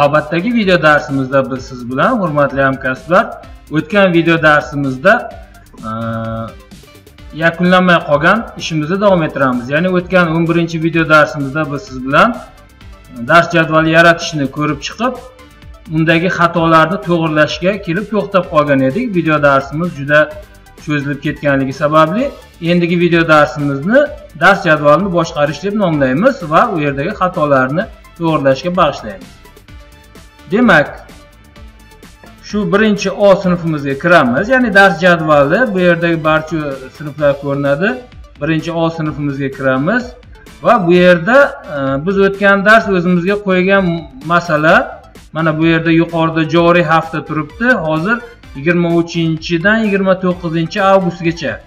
Navbatdagi video darsimizda biz siz bilan hurmatli hamkasblar o'tgan video darsimizda e, yakunlanmay qolgan ishimizni davom ettiramiz. Ya'ni o'tgan 11-video darsimizda biz siz bilan e, dars jadvali yaratishni ko'rib chiqib, undagi xatolarni to'g'irlashga kelib to'xtab qolgan edik. Video darsimiz juda cho'zilib ketganligi sababli endigi video darsimizni dars jadvalini boshqarish deb nomlaymiz va u yerdagi xatolarni to'g'irlashga bag'ishlaymiz. Demak shu birinchi o sinfimizga kiramiz. Ya'ni dars jadvali bu yerdagi barcha sinflar ko'rinadi. Birinchi o sinfimizga kiramiz. Va bu yerda e, biz o'tgan dars o'zimizga qo'ygan masala mana bu yerda yuqorida joriy hafta turibdi. Hozir 23-dan 29 avgustgacha.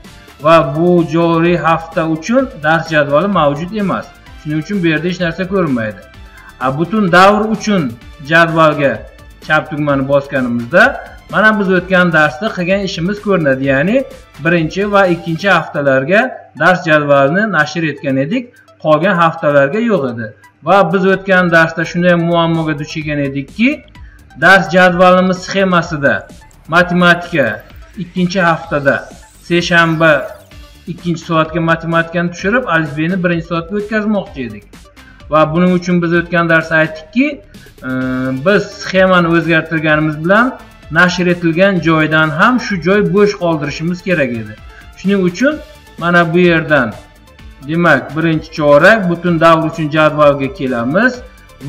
Va bu joriy hafta uchun dars jadvali mavjud emas. Shuning uchun bu yerda hech narsa ko'rinmaydi. Butun davr uchun jadvalga chap tugmani bosganimizda mana biz o'tgan darsda qilgan ishimiz ko'rinadi. Ya'ni birinchi va ikkinchi haftalarga dars jadvalini nashr etgan edik. Qolgan haftalarga yo'q edi. Va biz o'tgan darsda shunday muammoga duch kelgan edikki dars jadvalimiz sxemasida matematika ikkinchi haftada seshanba ikkinchi soatga matematikani tushirib alifbeni birinchi soatga o'tkazmoqchi edik. Va buning uchun biz o'tgan darsda aytdikki e, biz sxemani o'zgartirganimiz bilan nashr etilgan joydan ham shu joy bo'sh qoldirishimiz kerak edi. Shuning uchun mana bu yerdan demak birinchi chorak butun davr uchun jadvalga kelamiz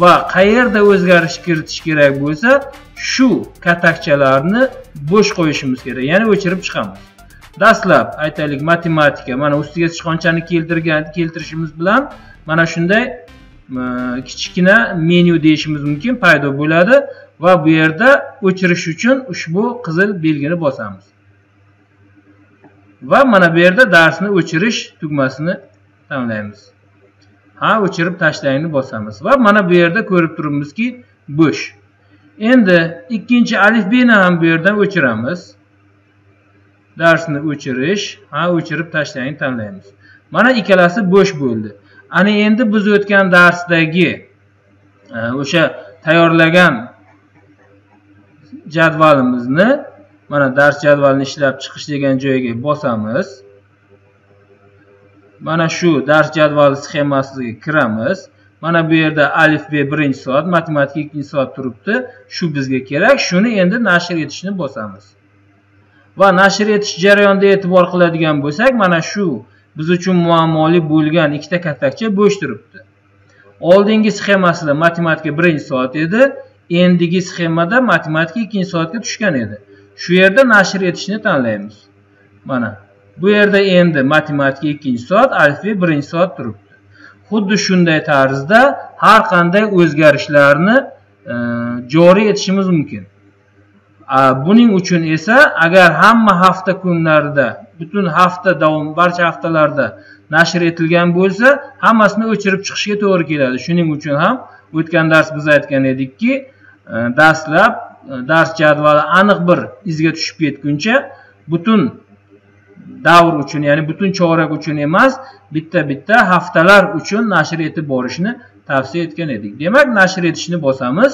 va qayerda o'zgarish kiritish kerak bo'lsa shu katakchalarni bo'sh qo'yishimiz kerak ya'ni o'chirib chiqamiz. Dastlab aytaylik matematika mana ustiga sichqonchani keltirgan keltirishimiz bilan mana shunday Э, kichkina menyu deyishimiz mumkin paydo bo'ladi. Va bu yerda o'chirish uchun ushbu qizil belgini bosamiz. Va mana bu yerda darsni o'chirish tugmasini tanlaymiz. Ha o'chirib tashlangni bosamiz. Va mana bu yerda ko'rib turibmizki bo'sh. Endi ikkinchi alifbeni ham bu yerdan o'chiramiz. Darsni o'chirish ha o'chirib tashlangni tanlaymiz. Mana ikkalasi bo'sh bo'ldi. Ana endi biz o'tgan darsdagi e, o'sha tayyorlagan jadvalimizni mana dars jadvalini ishlab chiqish degan joyga bosamiz. Mana shu dars jadvali sxemasiga kiramiz. Mana bu yerda alif b birinchi soat matematika ikkinchi soat turibdi. Shu bizga kerak shuni endi nashr etishni bosamiz. Va nashr etish jarayonida e'tibor qiladigan bo'lsak mana shu biz uchun muammoli bo'lgan ikkita katakcha bo'sh turibdi. Oldingi sxemasida matematika birinchi soat edi endigi sxemada matematika ikkinchi soatga tushgan edi. Shu yerda nashr etishni tanlaymiz. Mana bu yerda endi matematika ikkinchi soat alifbe birinchi soat turibdi. Xuddi shunday tarzda har qanday o'zgarishlarni e, joriy etishimiz mumkin. Buning uchun esa agar hamma hafta kunlarida butun hafta davom barcha haftalarda nashr etilgan bo'lsa hammasini o'chirib chiqishga to'g'ri keladi. Shuning uchun ham o'tgan dars biz aytgan edikki e, dastlab e, dars jadvali aniq bir izga tushib ketguncha butun davr uchun ya'ni butun chorak uchun emas bitta bitta haftalar uchun nashr etib borishni tavsiya etgan edik. Demak nashr etishni bosamiz.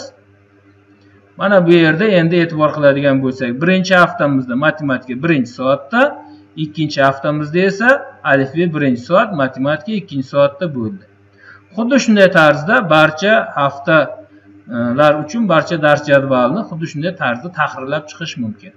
Mana bu yerda endi e'tibor qiladigan bo'lsak birinchi haftamizda matematika birinchi soatda ikkinchi haftamizda esa alifbe birinchi soat matematika ikkinchi soatda bo'ldi. Xuddi shunday tarzda barcha haftalar uchun barcha dars jadvalini xuddi shunday tarzda tahrirlab chiqish mumkin.